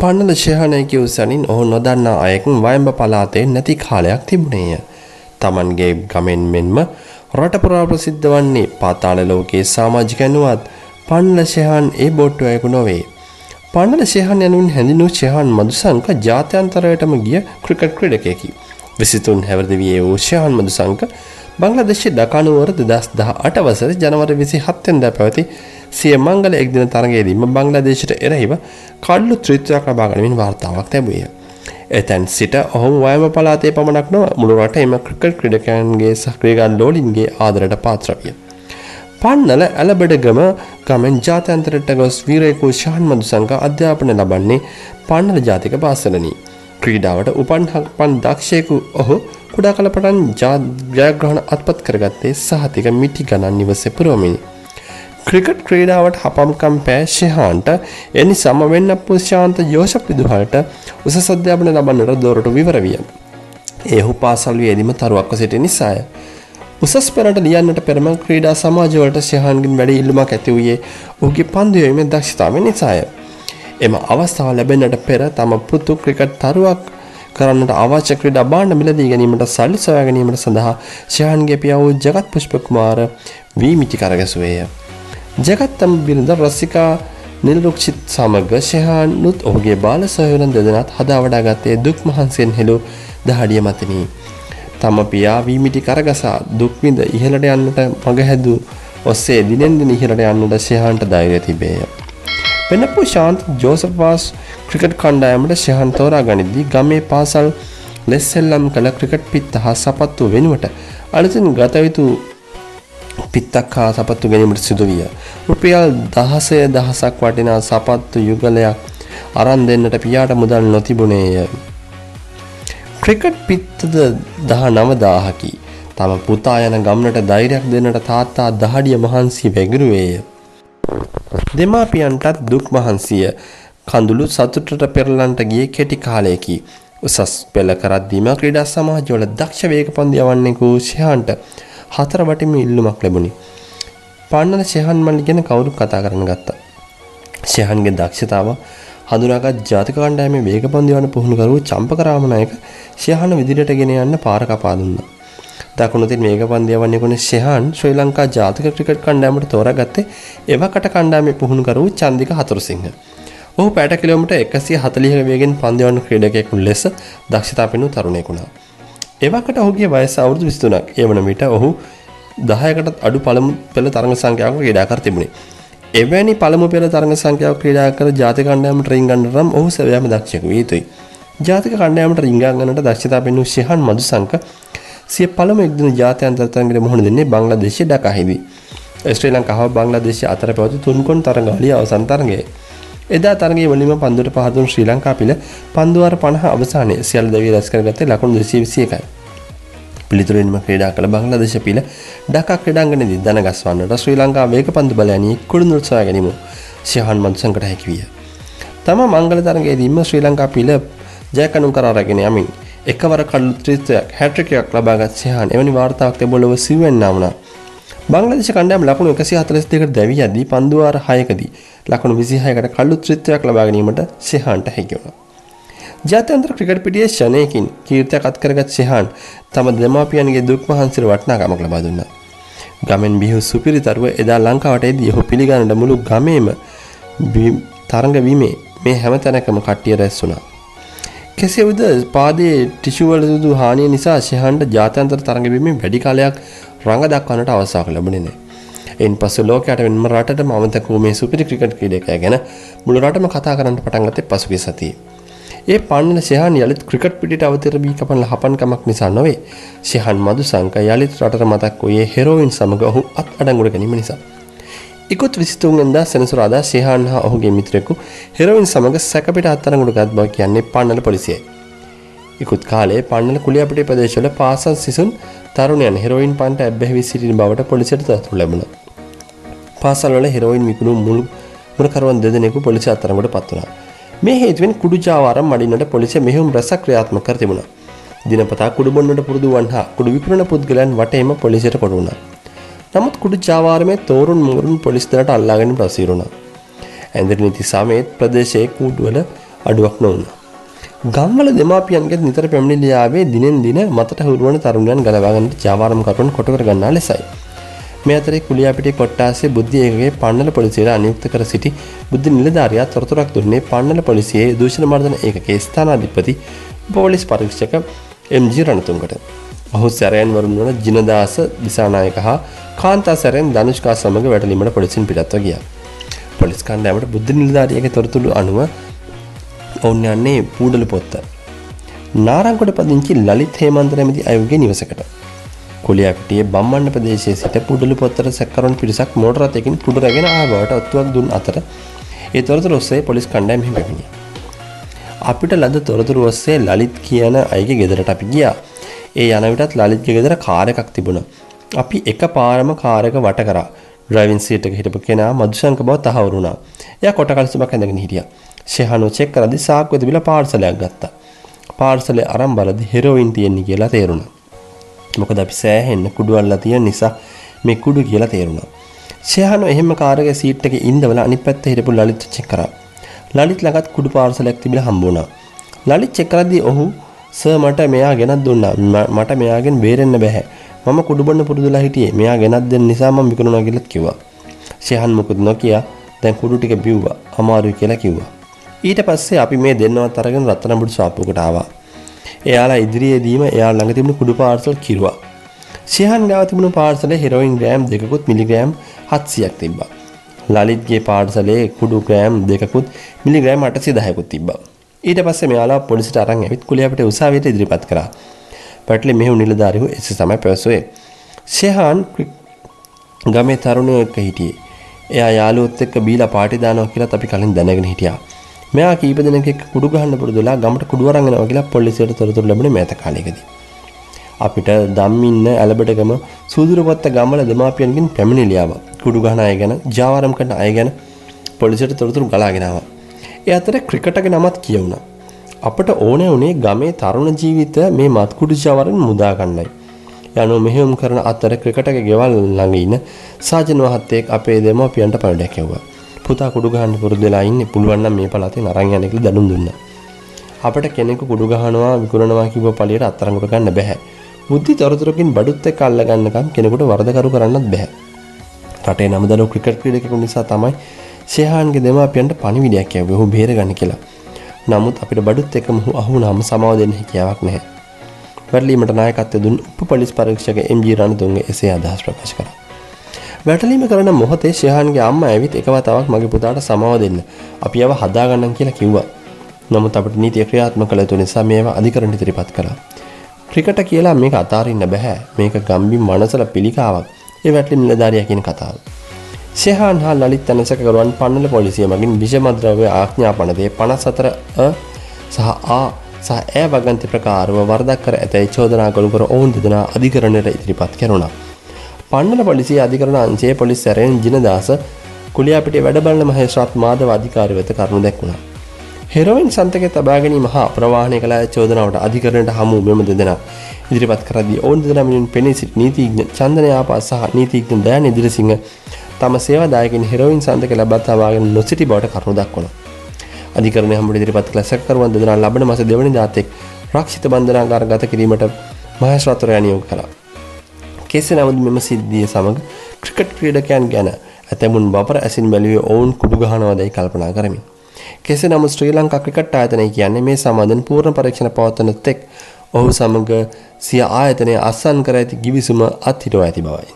පන්නල ශයහනයකි උසනින් ඔහු නොදන්නා අයකින් වයම්බ පලාතේ නැති කාලයක් තිබුණේය. තමන්ගේ ගමෙන් මෙන්ම රටපුරා ප්‍රසිද්ධ වන්නේ පාතාල ලෝකයේ සාමාජිකයනුවත් පන්නල ශයහන් ඒ බොට්ටු අයකු නොවේ. පන්නල ශයහන් යනුන් හැඳිනු ශයහන් මදුසංක ජාත්‍යන්තරයටම ගිය ක්‍රිකට් ක්‍රඩකයකි. විසිතුන් හැවරදිවියේ වූ ශයහන් මදුසංක බංග්ලාදේශයේ ඩකානුවර දෙදස් දහ අට වසර ජනවර විසි හත්තෙන්ද පැවති සිය මංගල එක්දින තරගයේදීම බංග්ලාදේශයට එරහිව කඩ්ලු ත්‍රිත්වයක් ලබාගනමින් වාර්තාවක් ලැබුවේ. එතැන් සිට ඔහු වයම පලාතේ පමණක් නොව මුළු රට එම ක්‍රිකට් ක්‍රඩකයන්ගේ සක්‍රියගන් ලෝලින්ගේ ආදරට පාත්‍රවිය. පන්නල ඇලබඩගම ගමෙන් ජාතන්තරට ගොස් වීරයකු ශාන් මදුසංක අධ්‍යාපන ලබන්නේ පන්නල ජාතික පාසලනී. ක්‍රීඩාවට උපන් පන් දක්ෂයකු ඔහු කුඩා කල පටන් ජයග්‍රහණ අත්පත් කරගත්තේ සහතික මිටි ගණන් නිවස පුරෝමිනි. ක්‍රිකට් ක්‍රීඩාවට හපම්කම් පෑ ශිහාන්ට එනි සමවෙන්න පුෂාන්ත යෝෂප විදුහට උස සධ්‍යාපන ලබන්නට දොරට විවර විය. ඒහු පාසල්වී එදිම තරුවක්ව සිට නිසාය. උසස් පෙරට ලියන්නට පෙරම ක්‍රීඩා සමාජවලට ශයහන්ගින් වැඩ ඉල්ලුමක් ඇති වූයේ ඔහුගේ පන්දුවීමේ දක්ෂතාව නිසාය. එම අවස්ථාව ලැබෙන්නට පෙර තම පුතු ක්‍රිකට් තරුවක් කරන්නට අවශ්‍ය ක්‍රීඩා භාණ්ඩ මිලදී ගැනීමට සල්ලි සොයා ගැනීමට සඳහා ශයහන්ගේ පියා වූ ජගත් පුෂ්පකුමාර වීමිටි කරගැසුවේය. ජගත් තම බිරිඳ රසිකා නිල්රුක්ෂිත් සමග ශයහානුත් ඔහුගේ බාල සොයවරන් දෙදෙනත් හදා වඩා ගත්තේ දුක් මහන්සියෙන් හෙළු දහඩිය මතනී. තම පියා වීමිටි කරගසා දුක්විඳ ඉහළට යන්නට මගහැදූ ඔස්සේ දිනෙන් දින ඉහළට යන්නට ශයහන්ට ධෛර්යය තිබේය. වෙනපු ශාන්ත ජෝසප්වාස් ක්‍රිකට් කණ්ඩායමට ශයහන් තෝරා ගනිද්දී ගමේ පාසල් ලෙස්සෙල්ලම් කළ ක්‍රිකට් පිත්ත හා සපත්තු වෙනුවට අලුතින් ගතයුතු පිත්තක් හා සපත්තු ගැනීමට සිදුවිය. රුපියල් දහසය දහසක් වටිනා සපත්තු යුගලයක් අරන් දෙන්නට පියාට මුදල් නොතිබුණේය. ක්‍රිකට් පිත්තද දහ නවදාහකි. තම පුතා යන ගමනට ධෛර්යයක් දෙන්නට තාත්තා දහඩිය මහන්සි වැගිරුවේය. දෙමාපියන්ටත් දුක් මහන්සිය කඳුළු සතුටට පෙරලන්ට ගිය කෙටි කාලයකි. උසස් පෙළ කරද්දීම ක්‍රීඩා සමාජවල දක්ෂ වේග පන්දු යවන්නෙකු ශයහන්ට හතර වටිම ඉල්ලුමක් ලැබුණි. පන්නල ශයහන් මල්ලි ගැන කවුරු කතා කරන්න ගත්තා. ශයහන්ගේ දක්ෂතාව හඳුනාගත් ජාතික කණ්ඩායමේ වේග පන්දු යවන පුහුණුකරුව චම්පකරාමනායක ශයහන විදිහට ගෙන යන්න පාර කපා දුන්නා. දකුණුතින් මේක පන්දු යවන්නෙකුනේ ශයහන් ශ්‍රී ලංකා ජාතික ක්‍රිකට් කණ්ඩායමට තෝරාගත්තේ එවකට කණ්ඩායමේ පුහුණුකරුව චන්දික හතුරුසිංහ. ඔහු පැට කිලෝමට එකසිය හතලිහ වේගෙන් පන්දවන්න ක්‍රඩකෙකු ලෙස දක්ෂතා පෙනු තරුණයකුණා. එවකට ඔහුගේ වයස අවුරුදු විස්තුනක් ඒවන විට ඔහු දහයකටත් අඩු පළමු පෙළ තරඟ සංඛ්‍යාව ක්‍රඩාකර තිබුණේ. එවැනි පළමු පෙළ තරඟ සංඛ්‍යාව ක්‍රඩා කර ජාති කණ්ඩෑමට රිංගන්නරම් ඔහු සැවෑම දක්ෂක යුතුයි. ජාතික කණ්ඩෑමට රිංගාගන්නට දක්ෂතා පෙනු ශහන් මදු සංක සිය පළම එක්දින ජාතයන්තරතරන්ගට මුහුණ දෙන්නේ බංග්ලාදේශය ඩකහිදී. ශ්‍රී ලංකාව බංග්ලාදේශය අතර පැවති තුන්කොන් තරගාලිය අවසන්තරගේ එදා තරගේ වලින්ම පන්දුවට පහදුන් ශ්‍රී ලංකා පිළ පන්දුවාර පණහ අවසානයේ සියල් දෙවී රැස් කරගත්තේ ලකුණු 221යි. පිළිතුරින්ම ක්‍රීඩා කළ බංග්ලාදේශ පිළ ඩකා ක්‍රීඩාංගණයේදී දන ගස්වන්නට ශ්‍රී ලංකා වේග පන්දු බලයනී කුළුණු සොයා ගැනීම ශිහාන් මන්සංකට හැකි විය. තම මංගල තරගයේදීම ශ්‍රී ලංකා පිළ ජයකණු කර අරගෙන යමින් එකවර කඩලු ත්‍රිත්වයක් හැට්‍රිකයක් ලබාගත් ශිහාන් එවැනි වාර්තාවක් තිබුණව සිවෙන්නා වුණා. බංග්ලාදේශ කණ්ඩායම ලකුණු 142කට දැවී යද්දී පන්දුවාර 6කදී ලකුණු 26කට කළු ත්‍රිත්වයක් ලබා ගැනීමට ශෙහාන්ට හැකි වුණා. ජාත්‍යන්තර ක්‍රිකට් පිටියේ ෂණයකින් කීර්තියක් අත් කරගත් ශෙහාන් තම දෙමාපියන්ගේ දුක් මහන්සියට වටිනාකමක් ලබා දුන්නා. ගමෙන් බිහි සුපිරිතරුව එදා ලංකාවට එදී ඔහු පිළිගන්නට මුළු ගමේම තරඟ වීමේ මේ හැම තැනකම කට්ටිය රැස් වුණා. කෙසේ වුද පාදයේ ටිෂුවල සුදු හානිය නිසා ශෙහාන්ට ජාත්‍යන්තර තරඟ වීමේ වැඩි කාලයක් රඟ දක්වන්නට අවස්ථාවක් ලැබුණේ නැහැ. එයින් පසු ලෝකයට වෙනම රටටම අමතක වූ මේ සුපිරි ක්‍රිකට් ක්‍රීඩකයා ගැන මුළු රටම කතා කරන්න පටන් ගත්තේ පසුගිය සතියේ. ඒ පන්නන ශෙහාන් යළිත් ක්‍රිකට් පිටිට අවතර වී කපන හපන්කමක් නිසා නොවේ. ශෙහාන් මදුසංක යළිත් රටට මතක් වූයේ හෙරෝයින් සමග ඔහු අත් අඩංගුවට ගැනීම නිසා. ඉකුත් විසිතුන්ගෙන්දා සෙනසුරාදා ශෙහාන් හා ඔහුගේ මිත්‍රෙකු හෙරෝයින් සමග සැකපිට අත්අඩංගුවට ගත් බව කියන්නේ පන්නල පොලිසියයි. ඉකුත් කාලේ පන්නල කුලියපිටි ප්‍රදේශවල පාසල් සිසුන් තරුණයන් හෙරෝයින් පන්ට ඇබ්බැහි සිටින බවට පොලිසියට තොරතුරු ලැබුණා. පාසල්වල හෙරෝයින් විකුණු මුළු මුරකරුවන් දෙදෙනෙකු පොලිසි අත්තරඟට පත් වුණා. මේ හේතුවෙන් කුඩු ජාවාරම් මඩින්නට පොලිසිය මෙහෙයුම් රැසක් ක්‍රියාත්මක කර තිබුණා. දිනපතා කුඩු බොන්නට පුරුදු වන් හා කුඩු විකුණන පුද්ගලයන් වටේම පොලිසියට කොට වුණා. නමුත් කුඩු ජාවාරමේ තෝරුන් මුරුන් පොලිස් දලට අල්ලාගෙන ප්‍රසීරුණා. ඇඳරි නීති සමයේත් ප්‍රදේශයේ කූඩුවල අඩුවක් නොවුණා. ගම්වල දෙමාපියන්ගේ නිතර පැමිණිලි ආවේ දිනෙන් දින මතට හුරුවන තරුණයන් ගලවා ගන්නට ජාවාරම් කරුවන් කොට කර ගන්නා ලෙසයි. මේ අතරේ කුලියාපිටිය කොට්ටාසේ බුද්ධි ඒකගේ පන්නල පොලිසියට අනියුක්ත කර සිටි බුද්ධ නිලධාරියා තොරතුරක් දුන්නේ පන්නල පොලිසියේ දූෂණ මර්දන ඒකකයේ ස්ථානාධිපති පොලිස් පරීක්ෂක එම්.ජී. රණතුංගට. ඔහු සැරයන් වරුන් වන ජිනදාස දිසානායක හා කාන්තා සැරෙන් ධනුෂ්කා සමග වැටලීමට පොලිසින් පිටත්ව ගියා. පොලිස් කණ්ඩායමට බුද්ධ නිලධාරියගේ තොරතුරු අනුව ඔවුන් යන්නේ පූඩලු පොත්ත. නාරංකොට පදිංචි ලලිත් හේමන්ත නැමැති අයුගේ නිවසකට. කොලියාපිටියේ බම්මන්න ප්‍රදේශයේ සිට පුඩලු පොත්තට සැකකරුවන් පිරිසක් මෝටර රථයකින් පුඩු රැගෙන ආ බවට ඔත්තුවක් දුන් අතර ඒ තොරතුරු ඔස්සේ පොලිස් කණ්ඩායම මෙහි පැමිණියා. අපිට ලද තොරතුරු ඔස්සේ ලලිත් කියන අයගේ ගෙදරට අපි ගියා. ඒ යන විටත් ලලිත්ගේ ගෙදර කාර් එකක් තිබුණා. අපි එක පාරම කාර් එක වට කරා. ඩ්‍රයිවිං සීට් එක හිටපු කෙනා මදුශංක බව තහවුරු වුණා. එයා කොට කල්සුමක් ඇඳගෙන හිටියා. ෂෙහානෝ චෙක් කරද්දි සාක්කුවේ තිබිලා පාර්සලයක් ගත්තා. පාර්සලේ අරන් බලද්දි හෙරෝයින් තියෙන්නේ කියලා තේරුණා. මොකද අපි සෑහෙන්න කුඩු අල්ලලා තියෙන නිසා මේ කුඩු කියලා තේරුණා. ෂෙහානෝ එහෙම කාර් එකේ සීට් එකේ ඉඳවලා අනිත් පැත්තේ හිටපු ලලිත් චෙක් කරා. ලලිත් ළඟත් කුඩු පාර්සලයක් තිබිලා හම්බ වුණා. ලලිත් චෙක් කරද්දී ඔහු සර් මට මෙයා ගෙනත් දුන්නා. මට මෙයාගෙන් බේරෙන්න බෑ. මම කුඩු බොන්න පුරුදුලා හිටියේ. මෙයා ගෙනත් දෙන්න නිසා මම විකුණනවා කියලාත් කිව්වා. ෂෙහන් මොකුත් නොකිය දැන් කුඩු ටික බිව්වා. අමාරුයි කියලා කිව්වා. ඊට පස්සේ අපි මේ දෙන්නවත් අරගෙන රත්නබුඩු ශාප්පුවකට ආවා. එයාලා ඉදිරියේදීම එයා ළඟ තිබුණු කුඩු පාර්සල් කිරුවා. ෂෙහන් ගාව තිබුණු පාර්සලේ හෙරෝයින් ග්‍රෑම් දෙකකුත් මිලිග්‍රෑම් 700ක් තිබ්බා. ලලිත්ගේ පාර්සලේ කුඩු ග්‍රෑම් දෙකකුත් මිලිග්‍රෑම් 810කුත් තිබ්බා. ඊට පස්සේ මෙයාලා පොලිසියට අරන් ඇවිත් කුලියපිට උසාවියට ඉදිරිපත් කරා. පැටලි මෙහු නිලධාරීහු එසේ තමයි පැවසුවේ. ෂෙහාන් ගමේ තරුණයෙක් හිටියේ. එයා යාළුවොත් එක්ක බීලා පාටි දානවා කියලාත් අපි කලින් දැනගෙන හිටියා. මෙයා කීප දෙනෙක් එක්ක කුඩු ගහන්න පුරුදුලා ගමට කුඩු අරන් එනවා කියලා පොලිසියට තොරතුරු ලැබුණේ මෑත කාලයකදී. අපිට දම්මින්න ඇලබටගම සූදුරුපත්ත ගමල දෙමාපියන්ගෙන් පැමිණිලි ආවා. කුඩු ගහන අය ගැන, ජාවාරම් කරන අය ගැන පොලිසියට තොරතුරු ගලාගෙන ආවා. ඒ අතර ක්‍රිකටගේ නමත් කියවුණා. අපට ඕනේ උනේ ගමේ තරුණ ජීවිත මේ මත්කුඩු ජාවාරෙන් මුදා ගන්නයි. යනු මෙහෙයුම් කරන අතර ක්‍රිකටගේ ගෙවල් ළඟ ඉන්න සාජන මහත්තයෙක් අපේ දෙමාපියන්ට පණිඩක් යවුවා. පුතා කුඩු ගහන්න පුරුදු වෙලා ඉන්නේ පුළුවන් නම් මේ පළාතෙන් අරන් යන්න කියලා දැනුම් දුන්නා. අපිට කෙනෙකු කුඩු ගහනවා විකුණනවා කිව්ව පළියට අත්තරංගුට ගන්න බෑ. බුද්ධි තොරතුරකින් බඩුත් එක්ක අල්ල ගන්නකම් කෙනෙකුට වරදකරු කරන්නත් බෑ. රටේ නමදලෝ ක්‍රිකට් ක්‍රීඩකෙකු නිසා තමයි ෂෙහාන්ගේ දෙමාපියන්ට පණිවිඩයක් යවුවේ ඔහු බේරගන්න කියලා. නමුත් අපිට බඩුත් එක්ක මොහු අහුනාම සමාව දෙන්න හැකියාවක් නැහැ. වැරලීමට නායකත්වය දුන් උප පොලිස් පරීක්ෂක එම්.ජී. රණතුංග එසේ අදහස් ප්‍රකාශ කරා. වැටලීම කරන මොහොතේ ශයහන්ගේ අම්ම ඇවිත් එක වතාවක් මගේ පුතාට සමාව දෙන්න. අපි යව හදාගන්නම් කියලා කිව්වා. නමුත් අපිට නීතිය ක්‍රියාත්මක කළ යුතු නිසා මේවා අධිකරණ ඉදිරිපත් කළා. ක්‍රිකට් කියලා මේක අතාරින්න බෑ. මේක ගම්බිම් මනසල පිළිකාවක්. ඒ වැටලීම් නිලධාරියා කියන කතාව. ශෙහාන් හා ලලිත් තනසකරුවන් පන්නල පොලිසිය මගින් විෂමද්‍රව්‍ය ආඥාපන දේ 54 අ සහ ආ සහ ඇ වගන්ති ප්‍රකාරව වරදක් කර ඇතැයි චෝදනා ගොනු කර ඔවුන් දෙදෙනා අධිකරණයට ඉදිරිපත් කෙරුණා. පන්නල පොලිසිය අධිකරණ අංශයේ පොලිස් සැරෙන් ජිනදාස කුලියාපිටිය වැඩබලන මහේස්ත්‍රාත් මාධව අධිකාරි වෙත කරුණු දැක්වුණා. හෙරෝයින් සන්තකයේ තබා ගැනීම හා ප්‍රවාහනය කළ චෝදනාවට අධිකරණයට හමු මෙම දෙදෙනා ඉදිරිපත් කරදී ඔවුන් දෙදෙනා මෙන් පෙනී සිටි නීතිඥ චන්දන යාපා සහ නීතිඥ දයාන ඉදිරිසිංහ තම සේවාදායකින් හෙරෝයින් සන්තක ලබා තබාගෙන නොසිටි බවට කරුණු දක්වනවා. අධිකරණය හමුවට ඉදිරිපත් කළ සැකකරුවන් දෙදෙනා ලබන මාස දෙවැනි දාතෙක් රක්ෂිත බන්ධනාගාර ගත කිරීමට මහේස්ත්‍රාත්වරයා නියෝග කළා. කෙසේ නමුත් මෙම සිද්ධිය සමග ක්‍රිකට් ක්‍රීඩකයන් ගැන ඇතැමුන් බපර ඇසින් බැලුවේ ඔවුන් කුඩු ගහනවාදයි කල්පනා කරමින්. කෙසේ නමුත් ශ්‍රී ලංකා ක්‍රිකට් ආයතනය කියන්නේ මේ සම්බන්ධයෙන් පූර්ණ පරීක්ෂණ පවත්වන තෙක් ඔහු සමග සිය ආයතනය අත්සන් කර ඇති ගිවිසුම අත්හිටුවා ඇති බවයි.